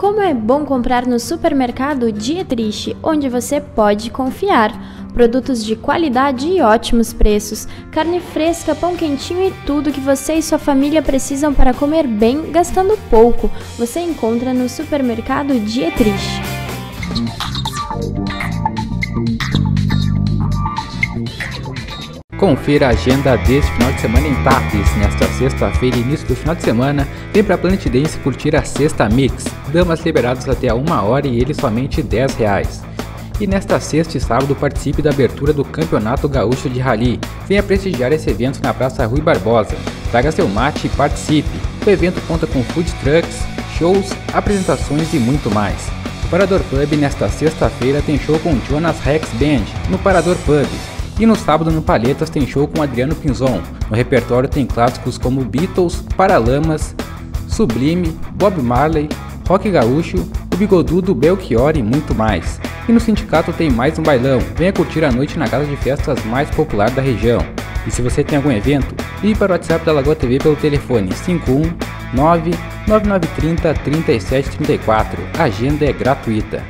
Como é bom comprar no supermercado Dietrich, onde você pode confiar. Produtos de qualidade e ótimos preços, carne fresca, pão quentinho e tudo que você e sua família precisam para comer bem, gastando pouco. Você encontra no supermercado Dietrich. Confira a agenda deste final de semana em Tapes. Nesta sexta-feira, início do final de semana, vem para Planet Dance curtir a Sexta Mix. Damas liberadas até uma hora e ele somente 10 reais. E nesta sexta e sábado participe da abertura do Campeonato Gaúcho de Rally. Venha prestigiar esse evento na Praça Rui Barbosa. Traga seu mate e participe. O evento conta com food trucks, shows, apresentações e muito mais. O Parador Pub nesta sexta-feira tem show com Jonas Rex Band no Parador Pub. E no sábado no Palhetas tem show com Adriano Pinzon. No repertório tem clássicos como Beatles, Paralamas, Sublime, Bob Marley, Rock Gaúcho, o Bigodudo, Belchior e muito mais. E no sindicato tem mais um bailão. Venha curtir a noite na casa de festas mais popular da região. E se você tem algum evento, ligue para o WhatsApp da Lagoa TV pelo telefone 519 9930 3734. A agenda é gratuita.